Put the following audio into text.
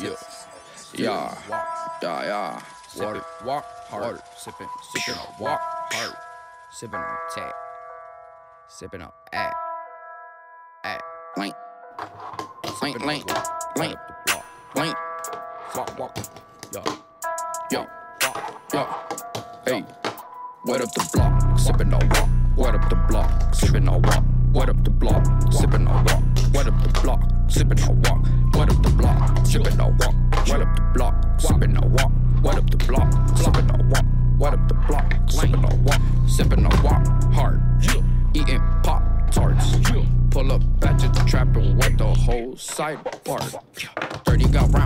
Yeah, yeah, yeah, yeah. Water, walk. Hard, sipping, sipping, walk. Hard, sipping on tap, sipping on at, at, link, link, link, link, link, walk, walk, yo, yo, yo, hey, wet up the block, sipping on walk, wet up the block, sipping on walk, wet up the block, sipping on walk, wet up the block, sipping on walk, wet up the block, sipping on walk, wet up the block, sipping on walk, wet up the block, sipping on walk, sipping on walk, hard, eating pop tarts, pull up back to the trap and wipe the whole side apart. 30 got rounds, hey,